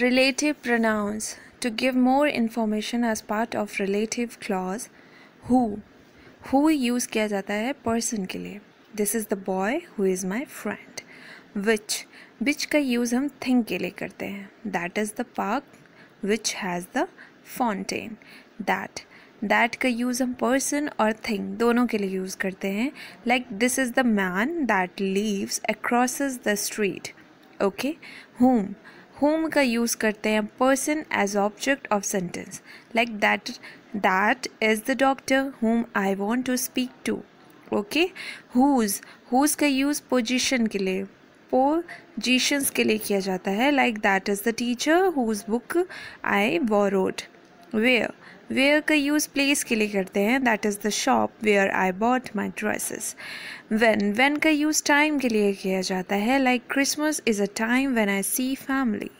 Relative pronouns. To give more information as part of relative clause, who. Who use किया जाता है person के लिए This is the boy who is my friend. Which. Which का use हम thing के लिए करते हैं That is the park which has the fountain. That. That का यूज़ हम पर्सन और थिंग दोनों के लिए यूज़ करते हैं like this is the man that lives across the street okay whom whom का यूज़ करते हैं person as object of sentence like that that is the doctor whom I want to speak to okay whose whose का use position के लिए positions के लिए किया जाता है like that is the teacher whose book I borrowed where where का use place के लिए करते हैं that is the shop where I bought my dresses when when का यूज़ टाइम के लिए किया जाता है like Christmas is a time when I see family